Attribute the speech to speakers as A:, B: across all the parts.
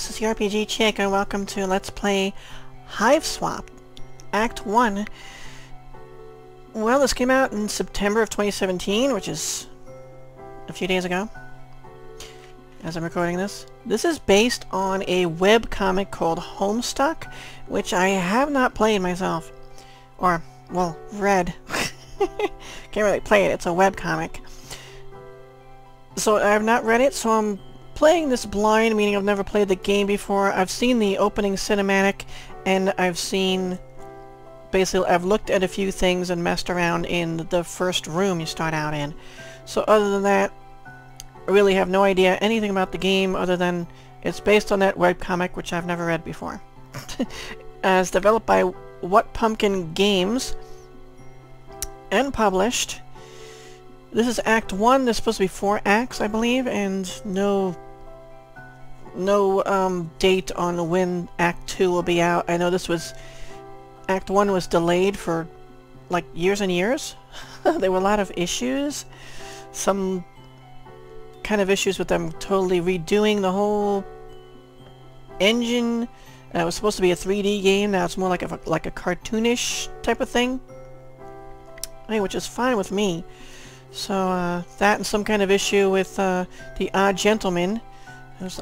A: This is the RPG Chick and welcome to Let's Play Hiveswap, Act 1. Well, this came out in September of 2017, which is a few days ago, as I'm recording this. This is based on a web comic called Homestuck, which I have not played myself. Or, well, read. Can't really play it, it's a web comic. So I have not read it, so I'm playing this blind, meaning I've never played the game before. I've seen the opening cinematic, and I've seen... Basically, I've looked at a few things and messed around in the first room you start out in. So other than that, I really have no idea anything about the game other than it's based on that webcomic, which I've never read before. As developed by What Pumpkin Games, and published. This is Act 1. There's supposed to be four acts, I believe, and no no um, date on when Act 2 will be out. I know this was... Act 1 was delayed for, like, years and years. there were a lot of issues. Some kind of issues with them totally redoing the whole engine. Uh, it was supposed to be a 3D game, now it's more like a, like a cartoonish type of thing. I mean, which is fine with me. So, uh, that and some kind of issue with uh, the Odd Gentlemen.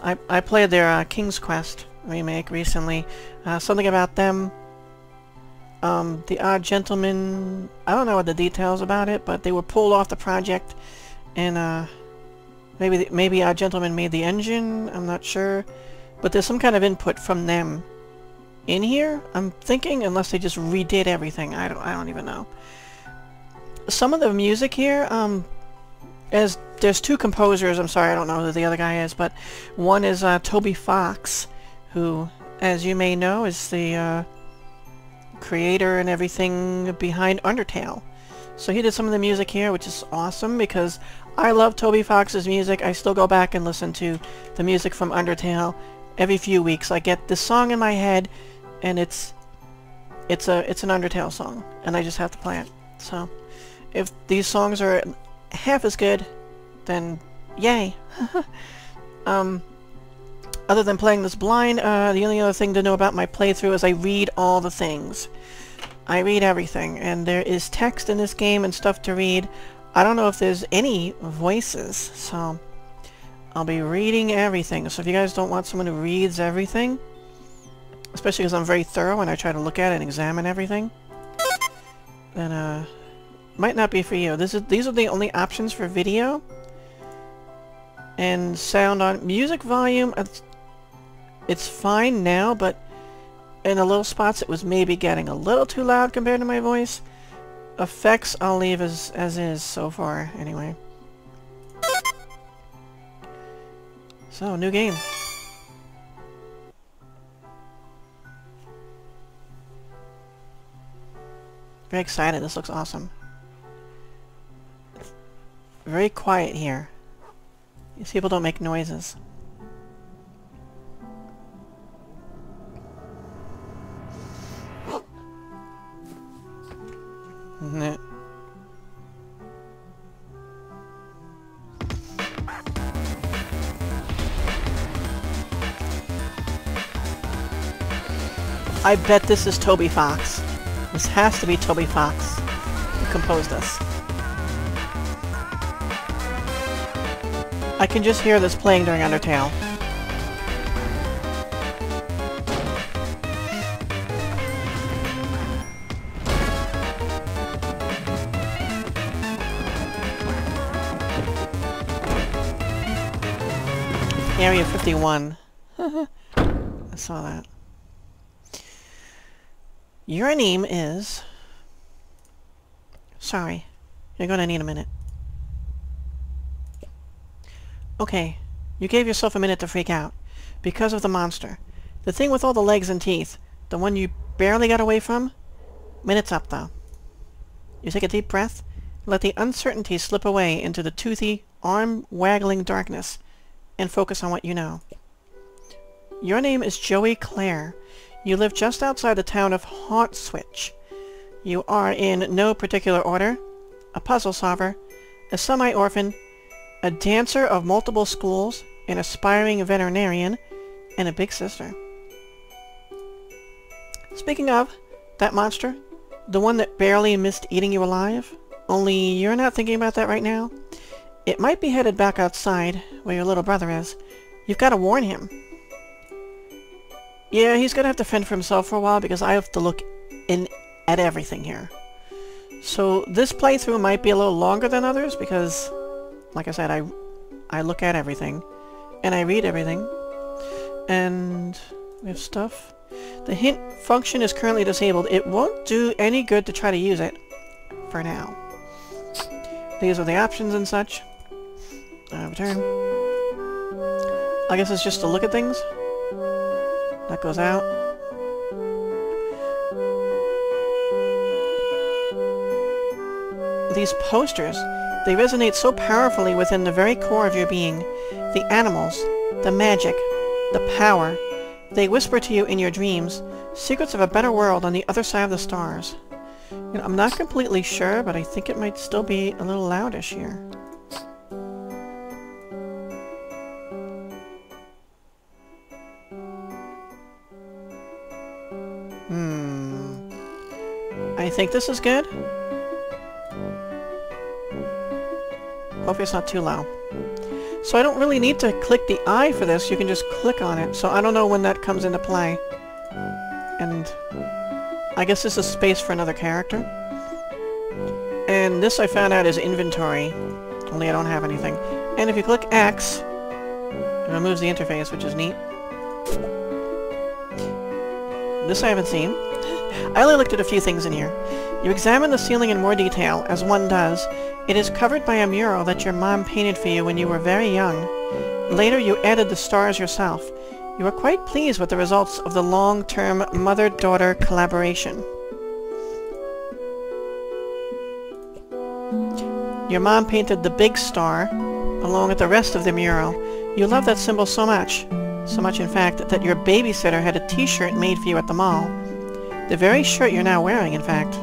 A: I, I played their uh, King's Quest remake recently. Uh, something about them. Um, the Odd Gentlemen, I don't know what the details about it, but they were pulled off the project, and uh, maybe the, maybe Odd Gentlemen made the engine. I'm not sure, but there's some kind of input from them in here. I'm thinking, unless they just redid everything. I don't. I don't even know. Some of the music here, um, as there's two composers, I'm sorry, I don't know who the other guy is, but one is uh, Toby Fox, who, as you may know, is the uh, creator and everything behind Undertale. So he did some of the music here, which is awesome, because I love Toby Fox's music. I still go back and listen to the music from Undertale every few weeks. I get this song in my head, and it's it's a it's an Undertale song, and I just have to play it. So, if these songs are half as good, then yay. um, other than playing this blind, uh, the only other thing to know about my playthrough is I read all the things. I read everything, and there is text in this game and stuff to read. I don't know if there's any voices, so I'll be reading everything. So if you guys don't want someone who reads everything, especially because I'm very thorough and I try to look at it and examine everything, then uh, might not be for you. This is these are the only options for video and sound on music volume. It's, it's fine now, but in the little spots it was maybe getting a little too loud compared to my voice. Effects I'll leave as as is so far anyway. So new game. Very excited. This looks awesome very quiet here. These people don't make noises. I bet this is Toby Fox. This has to be Toby Fox who composed this. I can just hear this playing during Undertale. Area 51. I saw that. Your name is... Sorry. You're gonna need a minute. Okay, you gave yourself a minute to freak out. Because of the monster. The thing with all the legs and teeth. The one you barely got away from? Minute's up, though. You take a deep breath, let the uncertainty slip away into the toothy, arm-waggling darkness, and focus on what you know. Your name is Joey Claire. You live just outside the town of Hauntswitch. You are, in no particular order, a puzzle solver, a semi-orphan, a dancer of multiple schools, an aspiring veterinarian, and a big sister. Speaking of, that monster, the one that barely missed eating you alive, only you're not thinking about that right now. It might be headed back outside, where your little brother is. You've got to warn him. Yeah, he's gonna have to fend for himself for a while because I have to look in at everything here. So this playthrough might be a little longer than others because, like I said, I, I look at everything. And I read everything. And we have stuff. The hint function is currently disabled. It won't do any good to try to use it. For now. These are the options and such. Uh, return. I guess it's just to look at things. That goes out. These posters, they resonate so powerfully within the very core of your being. The animals, the magic, the power. They whisper to you in your dreams, secrets of a better world on the other side of the stars. You know, I'm not completely sure, but I think it might still be a little loudish here. Hmm. I think this is good. Hopefully it's not too loud. So I don't really need to click the eye for this, you can just click on it. So I don't know when that comes into play. And I guess this is space for another character. And this I found out is inventory, only I don't have anything. And if you click X, it removes the interface, which is neat. This I haven't seen. I only looked at a few things in here. You examine the ceiling in more detail, as one does. It is covered by a mural that your mom painted for you when you were very young. Later you added the stars yourself. You were quite pleased with the results of the long-term mother-daughter collaboration. Your mom painted the big star, along with the rest of the mural. You love that symbol so much. So much, in fact, that your babysitter had a t-shirt made for you at the mall. The very shirt you're now wearing, in fact.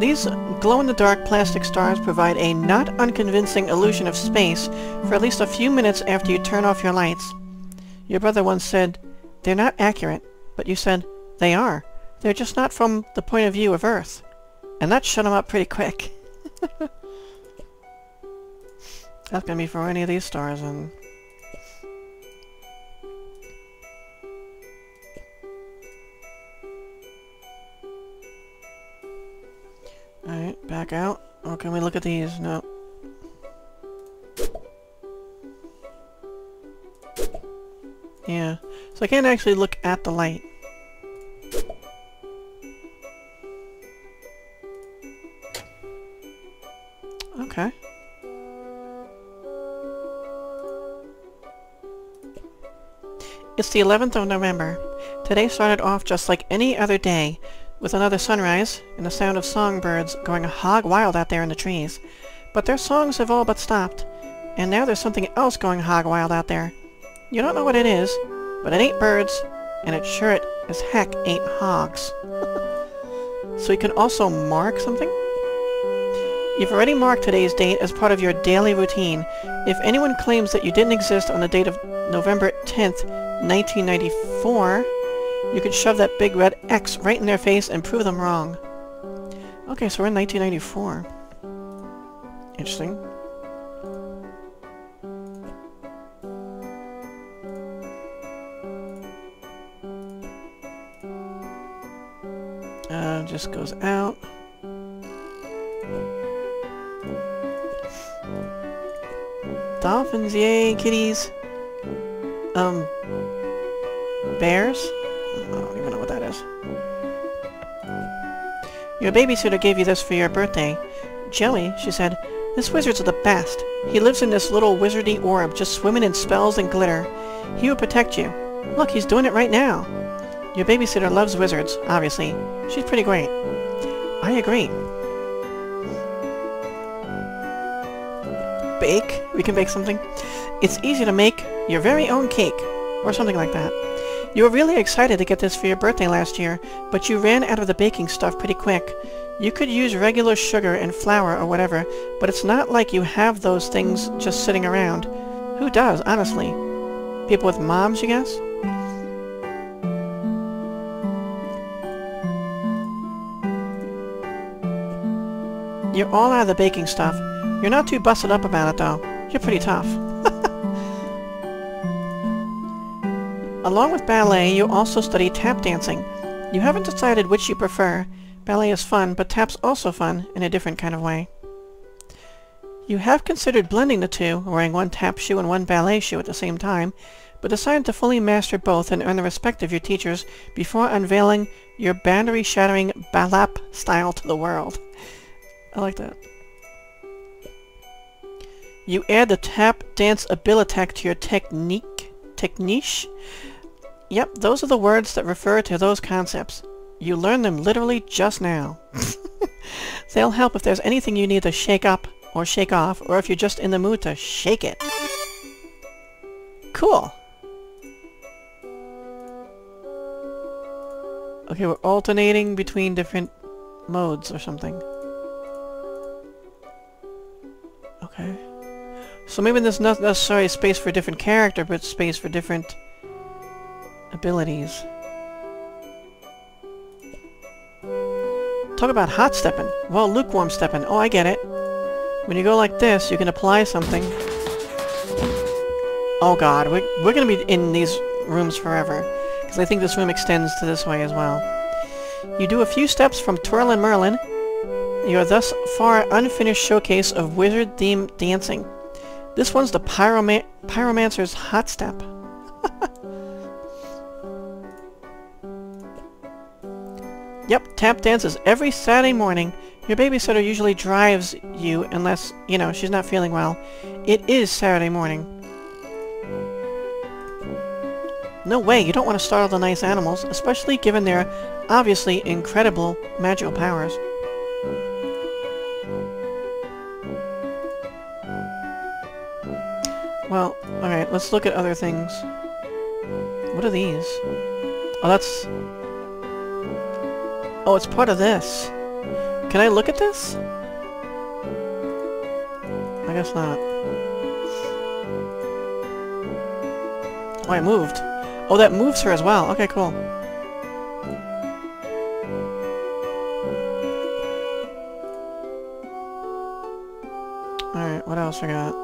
A: These glow-in-the-dark plastic stars provide a not unconvincing illusion of space for at least a few minutes after you turn off your lights. Your brother once said, they're not accurate, but you said, they are. They're just not from the point of view of Earth. And that shut him up pretty quick. That's gonna be for any of these stars and back out. Or can we look at these? No. Yeah. So I can't actually look at the light. Okay. It's the 11th of November. Today started off just like any other day, with another sunrise and the sound of songbirds going hog wild out there in the trees. But their songs have all but stopped, and now there's something else going hog wild out there. You don't know what it is, but it ain't birds, and it sure it as heck ain't hogs. so you can also mark something? You've already marked today's date as part of your daily routine. If anyone claims that you didn't exist on the date of November 10th, 1994, you could shove that big red X right in their face and prove them wrong. Okay, so we're in 1994. Interesting. Uh, just goes out. Dolphins, yay, kitties. Um, bears? I don't even know what that is. Your babysitter gave you this for your birthday. Joey, she said, this wizard's the best. He lives in this little wizardy orb, just swimming in spells and glitter. He will protect you. Look, he's doing it right now. Your babysitter loves wizards, obviously. She's pretty great. I agree. Bake? We can bake something? It's easy to make your very own cake, or something like that. You were really excited to get this for your birthday last year, but you ran out of the baking stuff pretty quick. You could use regular sugar and flour or whatever, but it's not like you have those things just sitting around. Who does, honestly? People with moms, you guess? You're all out of the baking stuff. You're not too busted up about it, though. You're pretty tough. Along with ballet, you also study tap dancing. You haven't decided which you prefer. Ballet is fun, but tap's also fun, in a different kind of way. You have considered blending the two, wearing one tap shoe and one ballet shoe at the same time, but decided to fully master both and earn the respect of your teachers before unveiling your boundary-shattering balap style to the world. I like that. You add the tap dance abilitech to your technique. Techniche? Yep, those are the words that refer to those concepts. You learned them literally just now. They'll help if there's anything you need to shake up or shake off, or if you're just in the mood to shake it. Cool. Okay, we're alternating between different modes or something. Okay. So maybe there's not necessarily space for a different character, but space for different abilities. Talk about hot stepping. Well, lukewarm stepping. Oh, I get it. When you go like this, you can apply something. Oh god, we're, we're gonna be in these rooms forever. Because I think this room extends to this way as well. You do a few steps from Twirl and Merlin. You are thus far unfinished showcase of wizard-themed dancing. This one's the Pyroma Pyromancer's Hot Step. Yep, tap dances every Saturday morning your babysitter usually drives you unless, you know, she's not feeling well. It is Saturday morning. No way, you don't want to startle the nice animals, especially given their obviously incredible magical powers. Well, alright, let's look at other things. What are these? Oh, that's... Oh, it's part of this. Can I look at this? I guess not. Oh, I moved. Oh, that moves her as well. Okay, cool. Alright, what else I got?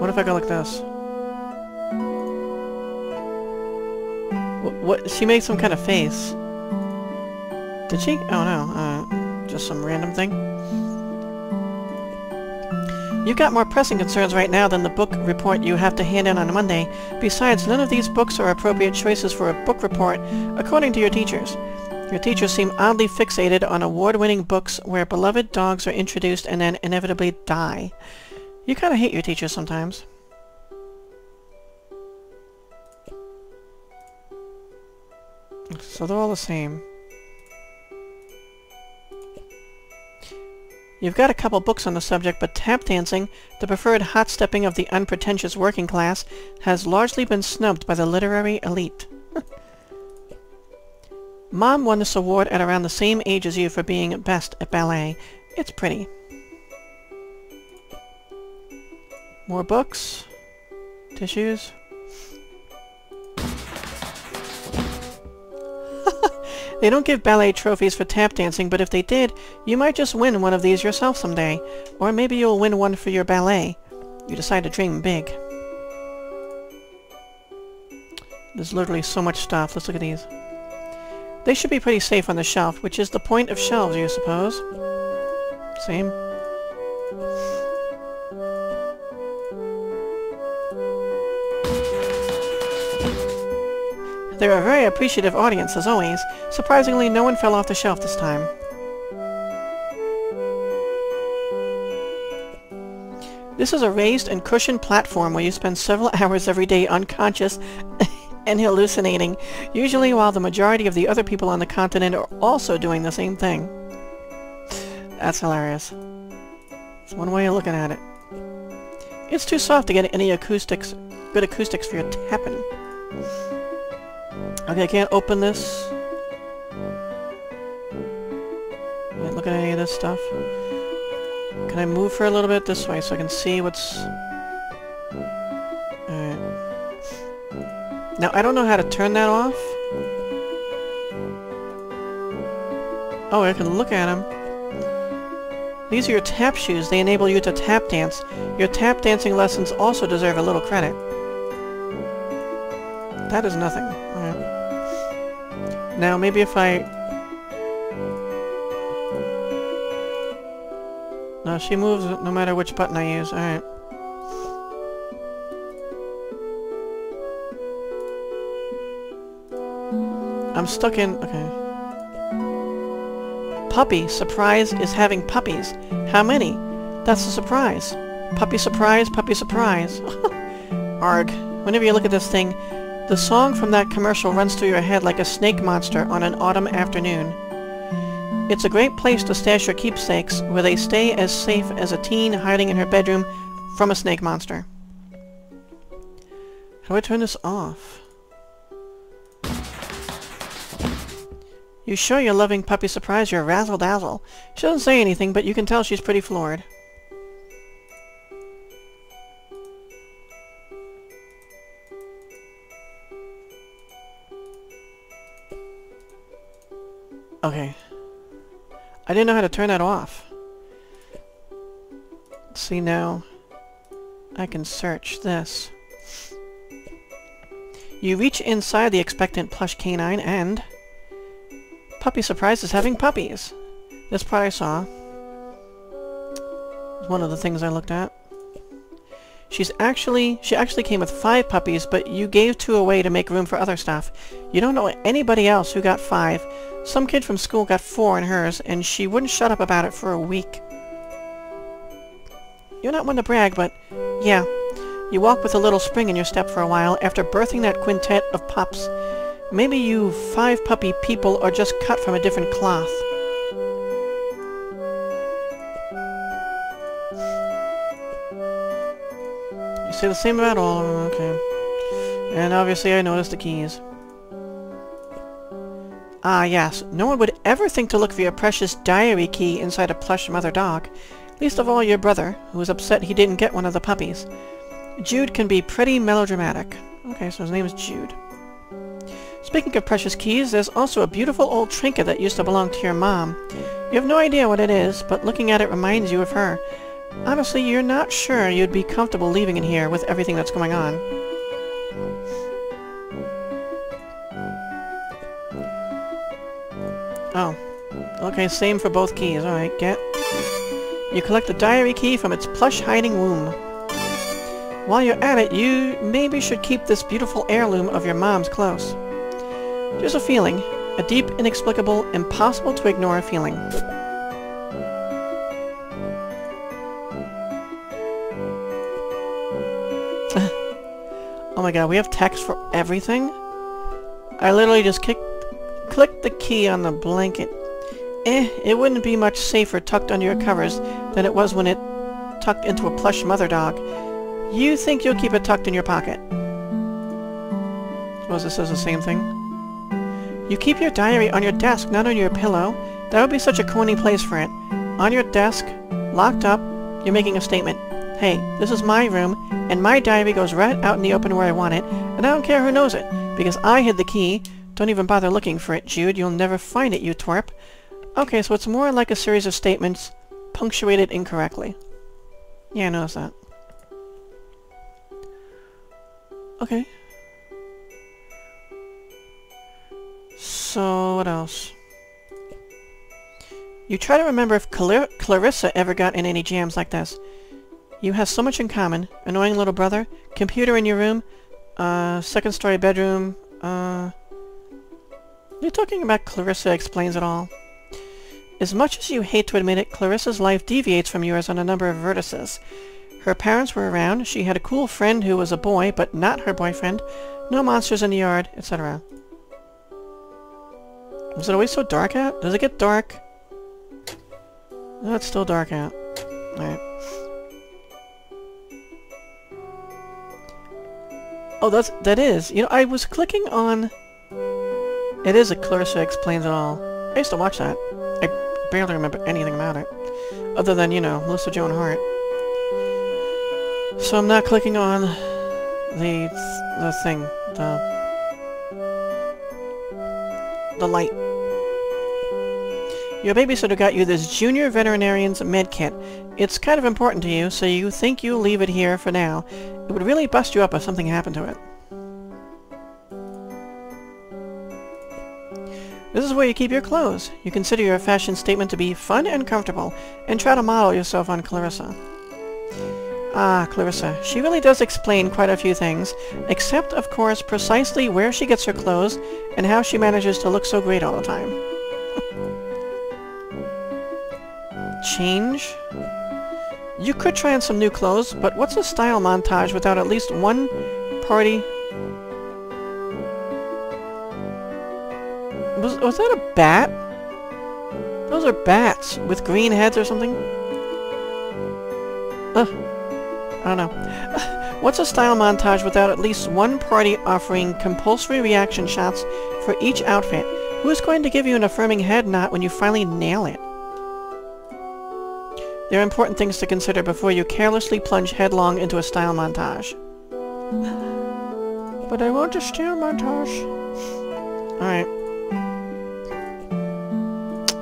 A: What if I go like this? What? She made some kind of face. Did she? Oh no, uh, just some random thing. You've got more pressing concerns right now than the book report you have to hand in on Monday. Besides, none of these books are appropriate choices for a book report, according to your teachers. Your teachers seem oddly fixated on award-winning books where beloved dogs are introduced and then inevitably die. You kind of hate your teachers sometimes. So they're all the same. You've got a couple books on the subject, but tap dancing, the preferred hot stepping of the unpretentious working class, has largely been snubbed by the literary elite. Mom won this award at around the same age as you for being best at ballet. It's pretty. More books? Tissues? They don't give ballet trophies for tap dancing, but if they did, you might just win one of these yourself someday. Or maybe you'll win one for your ballet. You decide to dream big. There's literally so much stuff. Let's look at these. They should be pretty safe on the shelf, which is the point of shelves, you suppose. Same. They're a very appreciative audience, as always. Surprisingly, no one fell off the shelf this time. This is a raised and cushioned platform where you spend several hours every day unconscious and hallucinating, usually while the majority of the other people on the continent are also doing the same thing. That's hilarious. It's one way of looking at it. It's too soft to get any acoustics, good acoustics for your tapping. Okay, I can't open this. Can't look at any of this stuff. Can I move for a little bit this way so I can see what's... Alright. Now, I don't know how to turn that off. Oh, I can look at them. These are your tap shoes. They enable you to tap dance. Your tap dancing lessons also deserve a little credit. That is nothing. Now, maybe if I... No, she moves no matter which button I use. Alright. I'm stuck in... Okay. Puppy. Surprise is having puppies. How many? That's a surprise. Puppy surprise, puppy surprise. Arg. Whenever you look at this thing, the song from that commercial runs through your head like a snake monster on an autumn afternoon. It's a great place to stash your keepsakes, where they stay as safe as a teen hiding in her bedroom from a snake monster. How do I turn this off? You show your loving puppy surprise your razzle-dazzle. She doesn't say anything, but you can tell she's pretty floored. Okay. I didn't know how to turn that off. See now. I can search this. You reach inside the expectant plush canine and... Puppy surprises having puppies. This part I saw. one of the things I looked at. She's actually, she actually came with five puppies, but you gave two away to make room for other stuff. You don't know anybody else who got five. Some kid from school got four in hers, and she wouldn't shut up about it for a week. You're not one to brag, but yeah, you walk with a little spring in your step for a while after birthing that quintet of pups. Maybe you five puppy people are just cut from a different cloth. Say the same about all okay. And obviously I noticed the keys. Ah, yes. No one would ever think to look for your precious diary key inside a plush mother dog. Least of all your brother, who was upset he didn't get one of the puppies. Jude can be pretty melodramatic. Okay, so his name is Jude. Speaking of precious keys, there's also a beautiful old trinket that used to belong to your mom. You have no idea what it is, but looking at it reminds you of her. Honestly, you're not sure you'd be comfortable leaving in here with everything that's going on. Oh. Okay, same for both keys. Alright, get. You collect the diary key from its plush hiding womb. While you're at it, you maybe should keep this beautiful heirloom of your mom's close. Just a feeling. A deep, inexplicable, impossible to ignore feeling. My god, we have text for everything? I literally just kicked, clicked the key on the blanket. Eh, it wouldn't be much safer tucked under your covers than it was when it tucked into a plush mother dog. You think you'll keep it tucked in your pocket. Suppose this says the same thing? You keep your diary on your desk, not on your pillow. That would be such a corny place for it. On your desk, locked up, you're making a statement. Hey, this is my room, and my diary goes right out in the open where I want it, and I don't care who knows it, because I hid the key. Don't even bother looking for it, Jude. You'll never find it, you twerp. Okay, so it's more like a series of statements, punctuated incorrectly. Yeah, I noticed that. Okay. So, what else? You try to remember if Clar Clarissa ever got in any jams like this. You have so much in common. Annoying little brother, computer in your room, uh, second story bedroom, uh... You're talking about Clarissa explains it all. As much as you hate to admit it, Clarissa's life deviates from yours on a number of vertices. Her parents were around, she had a cool friend who was a boy, but not her boyfriend, no monsters in the yard, etc. Was it always so dark out? Does it get dark? No, it's still dark out. Alright. Oh, that's, that is. You know, I was clicking on... It is a Clarissa Explains It All. I used to watch that. I barely remember anything about it. Other than, you know, Melissa Joan Hart. So I'm not clicking on the the thing, the the light. Your babysitter got you this Junior Veterinarian's med kit. It's kind of important to you, so you think you'll leave it here for now. It would really bust you up if something happened to it. This is where you keep your clothes. You consider your fashion statement to be fun and comfortable, and try to model yourself on Clarissa. Ah, Clarissa. She really does explain quite a few things, except, of course, precisely where she gets her clothes and how she manages to look so great all the time. Change? You could try on some new clothes, but what's a style montage without at least one party... Was, was that a bat? Those are bats with green heads or something. Ugh. I don't know. What's a style montage without at least one party offering compulsory reaction shots for each outfit? Who's going to give you an affirming head nod when you finally nail it? There are important things to consider before you carelessly plunge headlong into a style montage. But I want a style montage. Alright.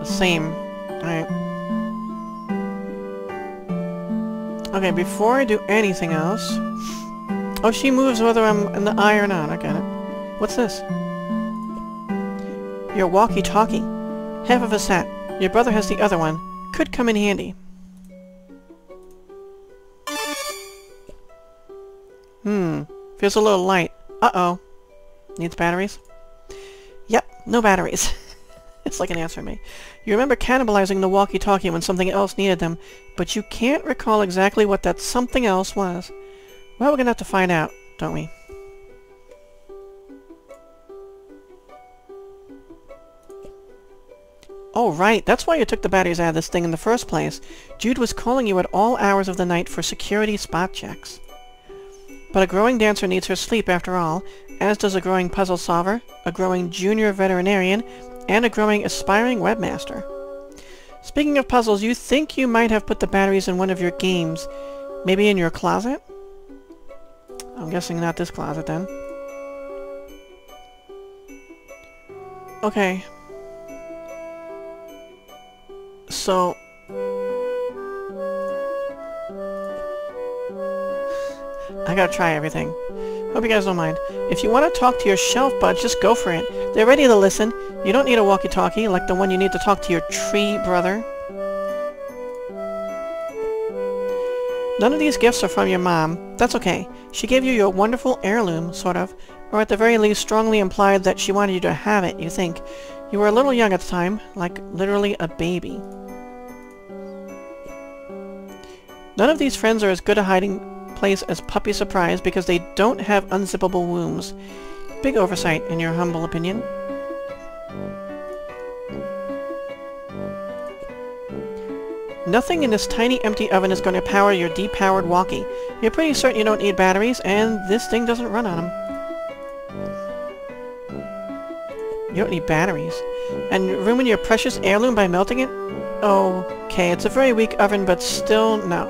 A: Same. Alright. Okay, before I do anything else... Oh, she moves whether I'm in the eye or not. I got it. What's this? Your walkie-talkie. Half of a set. Your brother has the other one. Could come in handy. Feels a little light. Uh-oh. Needs batteries? Yep, no batteries. it's like an answer me. You remember cannibalizing the walkie-talkie when something else needed them, but you can't recall exactly what that something else was. Well, we're gonna have to find out, don't we? Oh, right. That's why you took the batteries out of this thing in the first place. Jude was calling you at all hours of the night for security spot checks. But a growing dancer needs her sleep after all, as does a growing puzzle solver, a growing junior veterinarian, and a growing aspiring webmaster. Speaking of puzzles, you think you might have put the batteries in one of your games. Maybe in your closet? I'm guessing not this closet then. Okay. So, I gotta try everything. Hope you guys don't mind. If you want to talk to your shelf buds, just go for it. They're ready to listen. You don't need a walkie-talkie like the one you need to talk to your tree brother. None of these gifts are from your mom. That's okay. She gave you your wonderful heirloom, sort of. Or at the very least strongly implied that she wanted you to have it, you think. You were a little young at the time, like literally a baby. None of these friends are as good at hiding place as Puppy Surprise because they don't have unzippable wombs. Big oversight, in your humble opinion. Nothing in this tiny empty oven is going to power your depowered walkie. You're pretty certain you don't need batteries, and this thing doesn't run on them. You don't need batteries. And ruin your precious heirloom by melting it? Oh, okay, it's a very weak oven, but still, no.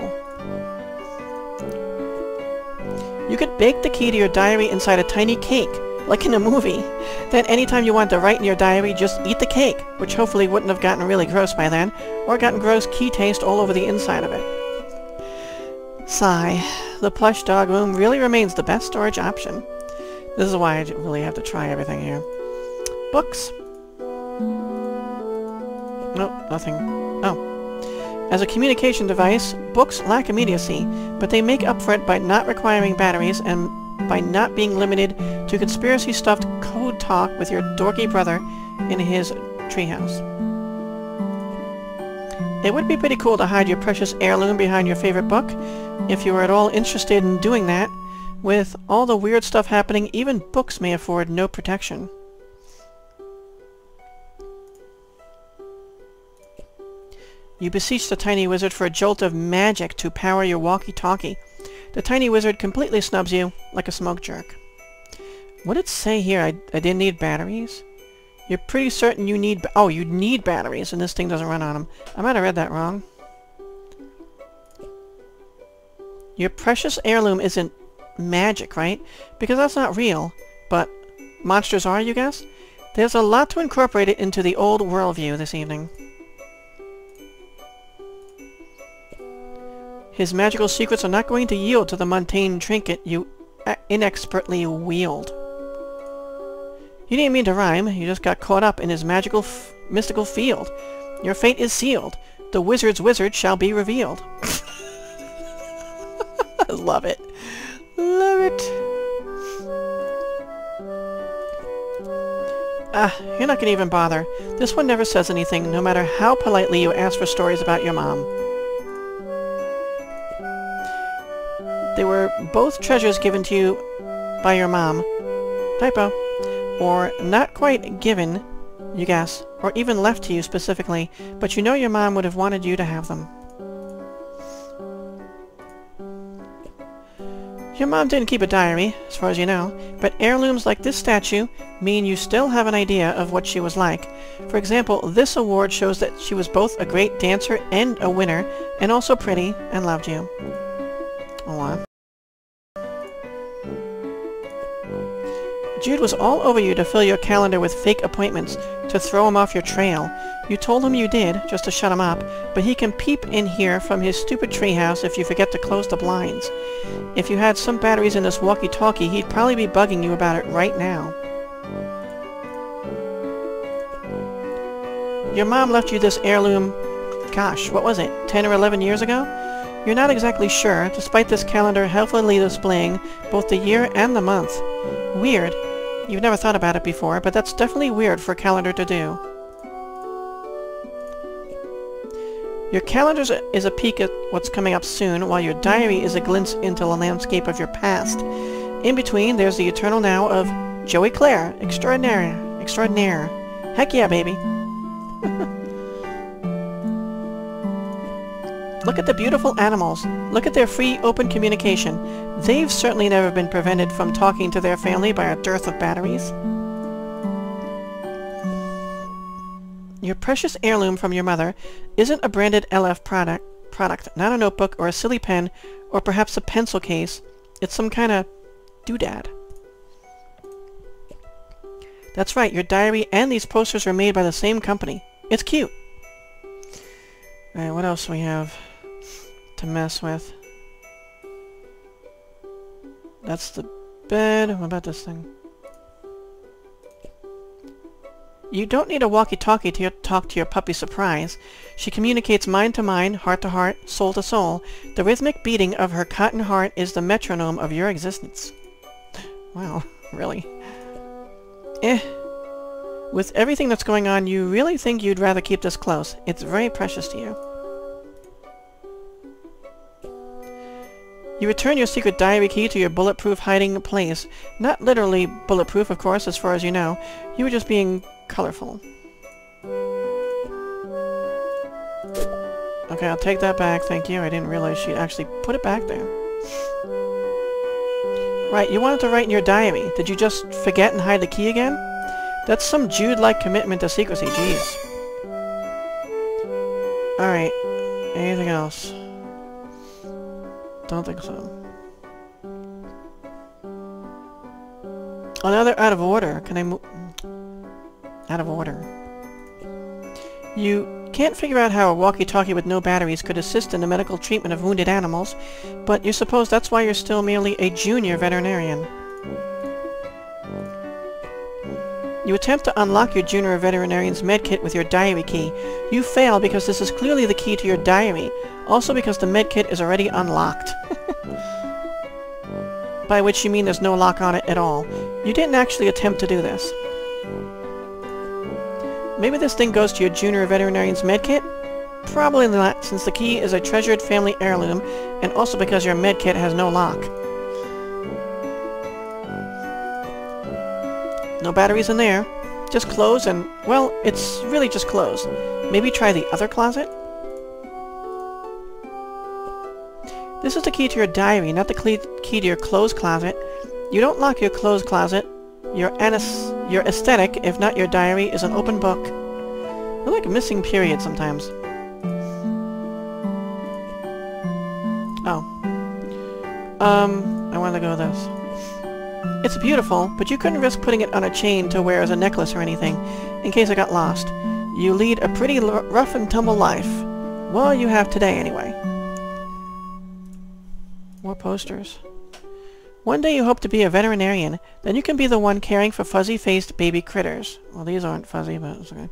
A: You could bake the key to your diary inside a tiny cake, like in a movie. Then anytime you want to write in your diary, just eat the cake, which hopefully wouldn't have gotten really gross by then, or gotten gross key taste all over the inside of it. Sigh. The plush dog room really remains the best storage option. This is why I really have to try everything here. Books. Nope, nothing. Oh. As a communication device, books lack immediacy, but they make up for it by not requiring batteries and by not being limited to conspiracy-stuffed code talk with your dorky brother in his treehouse. It would be pretty cool to hide your precious heirloom behind your favorite book, if you were at all interested in doing that. With all the weird stuff happening, even books may afford no protection. You beseech the tiny wizard for a jolt of magic to power your walkie-talkie. The tiny wizard completely snubs you, like a smoke jerk. What did it say here? I, I didn't need batteries? You're pretty certain you need... Oh, you need batteries, and this thing doesn't run on them. I might have read that wrong. Your precious heirloom isn't magic, right? Because that's not real. But monsters are, you guess? There's a lot to incorporate it into the old worldview this evening. His magical secrets are not going to yield to the mundane trinket you inexpertly wield. You didn't mean to rhyme, you just got caught up in his magical, mystical field. Your fate is sealed. The wizard's wizard shall be revealed. Love it. Love it. Ah, you're not gonna even bother. This one never says anything, no matter how politely you ask for stories about your mom. They were both treasures given to you by your mom. Typo. Or not quite given, you guess, or even left to you specifically, but you know your mom would have wanted you to have them. Your mom didn't keep a diary, as far as you know, but heirlooms like this statue mean you still have an idea of what she was like. For example, this award shows that she was both a great dancer and a winner, and also pretty, and loved you. Oh, Jude was all over you to fill your calendar with fake appointments, to throw him off your trail. You told him you did, just to shut him up, but he can peep in here from his stupid treehouse if you forget to close the blinds. If you had some batteries in this walkie-talkie, he'd probably be bugging you about it right now. Your mom left you this heirloom, gosh, what was it, 10 or 11 years ago? You're not exactly sure, despite this calendar helpfully displaying both the year and the month. Weird, You've never thought about it before, but that's definitely weird for a calendar to do. Your calendar is a peek at what's coming up soon, while your diary is a glimpse into the landscape of your past. In between, there's the eternal now of Joey Claire, extraordinaire, extraordinaire. Heck yeah, baby. Look at the beautiful animals. Look at their free, open communication. They've certainly never been prevented from talking to their family by a dearth of batteries. Your precious heirloom from your mother isn't a branded LF product, product, not a notebook or a silly pen or perhaps a pencil case. It's some kind of doodad. That's right, your diary and these posters are made by the same company. It's cute. Alright, what else do we have? To mess with. That's the bed. What about this thing? You don't need a walkie-talkie to talk to your puppy surprise. She communicates mind to mind, heart to heart, soul to soul. The rhythmic beating of her cotton heart is the metronome of your existence. Wow, really? Eh. With everything that's going on, you really think you'd rather keep this close. It's very precious to you. You return your secret diary key to your bulletproof hiding place. Not literally bulletproof, of course, as far as you know. You were just being colorful. Okay, I'll take that back, thank you. I didn't realize she'd actually put it back there. Right, you wanted to write in your diary. Did you just forget and hide the key again? That's some Jude-like commitment to secrecy, jeez. Alright, anything else? Don't think so. Another out of order. Can I move? Out of order. You can't figure out how a walkie-talkie with no batteries could assist in the medical treatment of wounded animals, but you suppose that's why you're still merely a junior veterinarian. You attempt to unlock your junior veterinarian's medkit with your diary key. You fail because this is clearly the key to your diary, also because the medkit is already unlocked. By which you mean there's no lock on it at all. You didn't actually attempt to do this. Maybe this thing goes to your junior veterinarian's medkit? Probably not, since the key is a treasured family heirloom, and also because your medkit has no lock. No batteries in there. Just clothes and, well, it's really just clothes. Maybe try the other closet? This is the key to your diary, not the key to your clothes closet. You don't lock your clothes closet. Your anis Your aesthetic, if not your diary, is an open book. You're like missing period sometimes. Oh. Um, I want to go with this. It's beautiful, but you couldn't risk putting it on a chain to wear as a necklace or anything, in case it got lost. You lead a pretty rough and tumble life. Well, you have today, anyway. More posters. One day you hope to be a veterinarian, then you can be the one caring for fuzzy-faced baby critters. Well, these aren't fuzzy, but it's okay.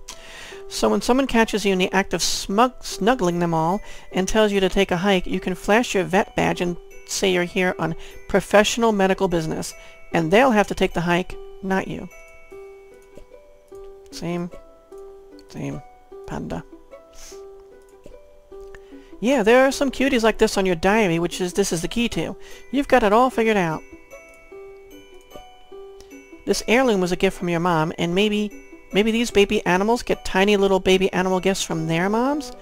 A: So when someone catches you in the act of smug snuggling them all and tells you to take a hike, you can flash your vet badge and say you're here on professional medical business, and they'll have to take the hike, not you. Same. Same. Panda. Yeah, there are some cuties like this on your diary, which is this is the key to. You've got it all figured out. This heirloom was a gift from your mom, and maybe maybe these baby animals get tiny little baby animal gifts from their moms?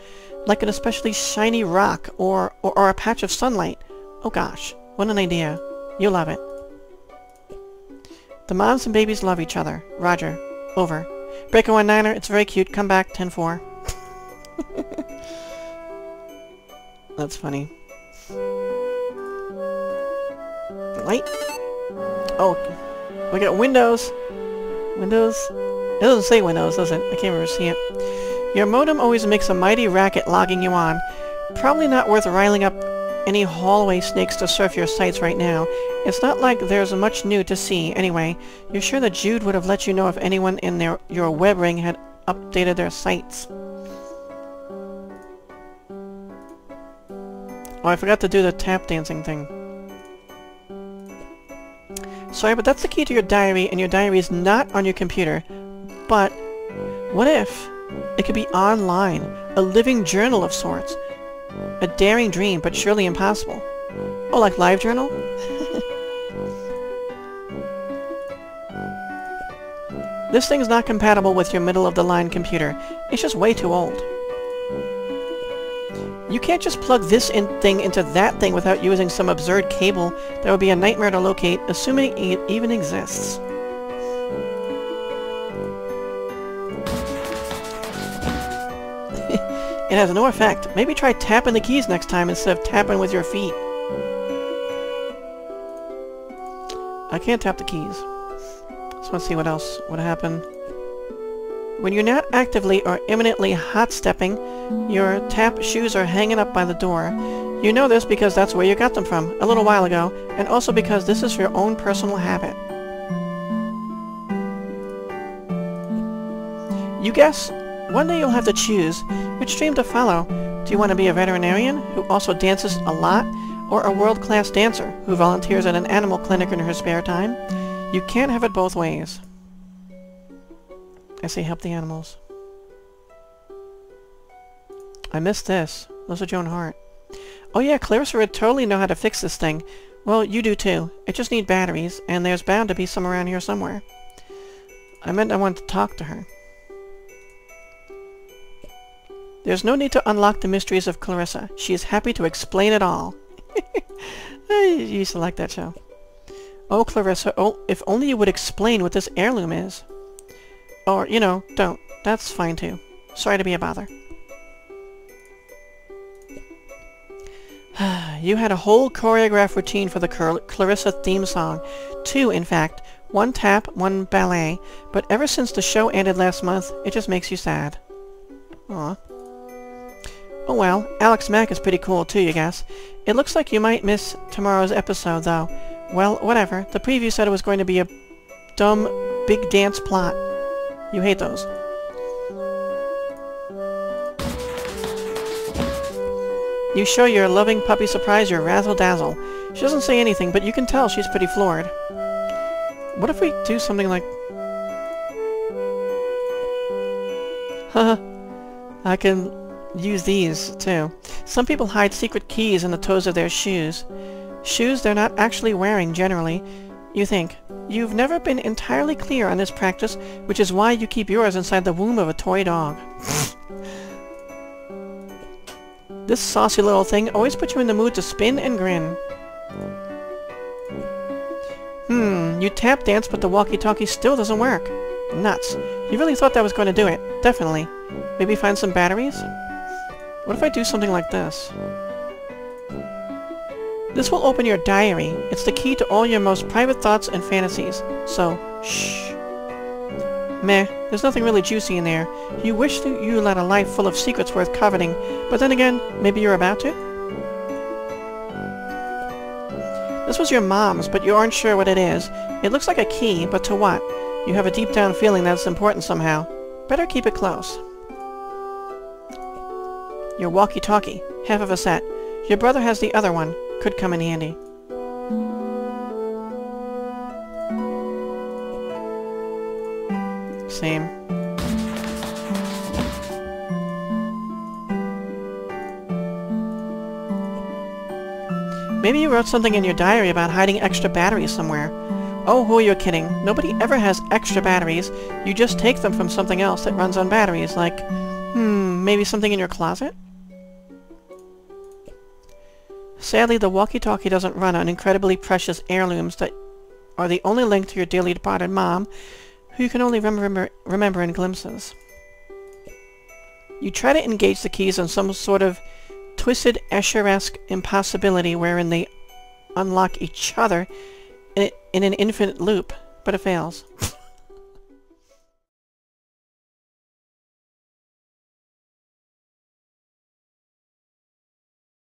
A: Like an especially shiny rock or, or, or a patch of sunlight. Oh gosh, what an idea. You'll love it. The moms and babies love each other. Roger. Over. Breaker 19er, it's very cute. Come back, 10-4. That's funny. Light? Oh, we got Windows. Windows? It doesn't say Windows, does it? I can't remember seeing it. Your modem always makes a mighty racket logging you on. Probably not worth riling up any hallway snakes to surf your sites right now. It's not like there's much new to see, anyway. You're sure that Jude would have let you know if anyone in their your web ring had updated their sites. Oh, I forgot to do the tap dancing thing. Sorry, but that's the key to your diary, and your diary is not on your computer. But, what if? It could be online, a living journal of sorts. A daring dream, but surely impossible. Oh, like LiveJournal? this thing's not compatible with your middle-of-the-line computer. It's just way too old. You can't just plug this in thing into that thing without using some absurd cable that would be a nightmare to locate, assuming it even exists. It has no effect. Maybe try tapping the keys next time instead of tapping with your feet. I can't tap the keys. Just want to see what else would happen. When you're not actively or imminently hot-stepping, your tap shoes are hanging up by the door. You know this because that's where you got them from, a little while ago, and also because this is your own personal habit. You guess? One day you'll have to choose which dream to follow. Do you want to be a veterinarian who also dances a lot, or a world-class dancer who volunteers at an animal clinic in her spare time? You can't have it both ways. I say help the animals. I missed this. Those are Joan Hart. Oh yeah, Clarissa would totally know how to fix this thing. Well, you do too. It just needs batteries, and there's bound to be some around here somewhere. I meant I wanted to talk to her. There's no need to unlock the mysteries of Clarissa. She is happy to explain it all. I used to like that show. Oh, Clarissa, oh, if only you would explain what this heirloom is. Or, you know, don't. That's fine too. Sorry to be a bother. you had a whole choreographed routine for the Clarissa theme song. Two, in fact. One tap, one ballet. But ever since the show ended last month, it just makes you sad. Aw. Oh well, Alex Mack is pretty cool too, you guess. It looks like you might miss tomorrow's episode, though. Well, whatever. The preview said it was going to be a dumb, big dance plot. You hate those. You show your loving puppy surprise your razzle-dazzle. She doesn't say anything, but you can tell she's pretty floored. What if we do something like... Haha. I can use these, too. Some people hide secret keys in the toes of their shoes. Shoes they're not actually wearing, generally. You think, You've never been entirely clear on this practice, which is why you keep yours inside the womb of a toy dog. this saucy little thing always puts you in the mood to spin and grin. Hmm, you tap dance but the walkie-talkie still doesn't work. Nuts. You really thought that was going to do it. Definitely. Maybe find some batteries? What if I do something like this? This will open your diary. It's the key to all your most private thoughts and fantasies. So, shh. Meh, there's nothing really juicy in there. You wish that you led a life full of secrets worth coveting, but then again, maybe you're about to? This was your mom's, but you aren't sure what it is. It looks like a key, but to what? You have a deep down feeling that it's important somehow. Better keep it close. Your walkie-talkie. Half of a set. Your brother has the other one. Could come in handy. Same. Maybe you wrote something in your diary about hiding extra batteries somewhere. Oh, who are you kidding? Nobody ever has extra batteries. You just take them from something else that runs on batteries, like, hmm, maybe something in your closet? Sadly, the walkie-talkie doesn't run on incredibly precious heirlooms that are the only link to your dearly departed mom, who you can only remember, remember in glimpses. You try to engage the keys on some sort of twisted Escher-esque impossibility wherein they unlock each other in, in an infinite loop, but it fails.